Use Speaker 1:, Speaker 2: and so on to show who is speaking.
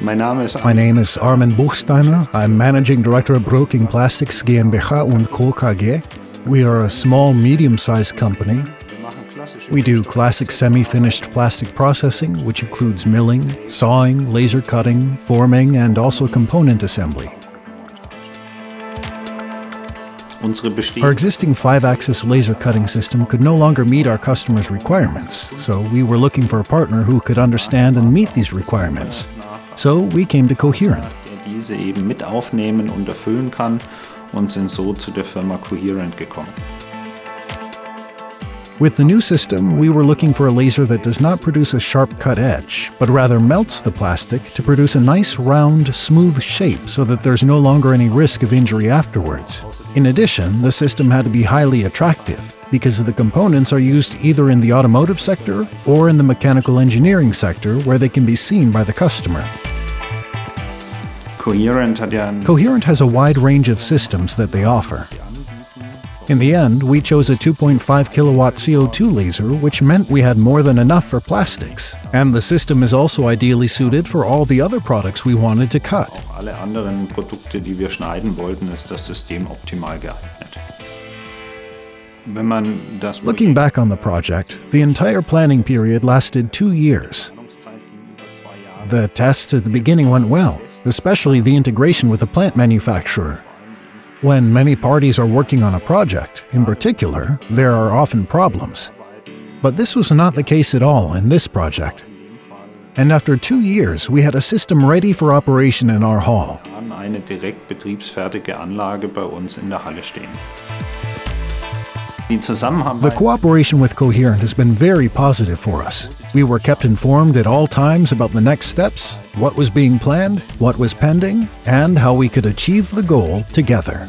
Speaker 1: My name is Armin Buchsteiner. I'm Managing Director of Bröking Plastex GmbH und Co. KG. We are a small, medium-sized company. We do classic semi-finished plastic processing, which includes milling, sawing, laser cutting, forming, and also component assembly. Our existing five-axis laser cutting system could no longer meet our customers' requirements, so we were looking for a partner who could understand and meet these requirements. So we came to Coherent.
Speaker 2: Diese eben mit aufnehmen und erfüllen kann und sind so zu der Firma Coherent gekommen.
Speaker 1: With the new system, we were looking for a laser that does not produce a sharp cut edge, but rather melts the plastic to produce a nice round, smooth shape so that there's no longer any risk of injury afterwards. In addition, the system had to be highly attractive, because the components are used either in the automotive sector or in the mechanical engineering sector where they can be seen by the customer.
Speaker 2: Coherent,
Speaker 1: has a wide range of systems that they offer. In the end, we chose a 2.5 kilowatt CO2 laser, which meant we had more than enough for plastics. And the system is also ideally suited for all the other products we wanted to cut.
Speaker 2: alle anderen Produkte, die wir schneiden wollten, ist das System optimal geeignet. Wenn man das
Speaker 1: Looking back on the project, the entire planning period lasted two years. The tests at the beginning went well, especially the integration with the plant manufacturer. When many parties are working on a project, in particular, there are often problems. But this was not the case at all in this project. And after two years, we had a system ready for operation in our hall. The cooperation with Coherent has been very positive for us. We were kept informed at all times about the next steps, what was being planned, what was pending, and how we could achieve the goal together.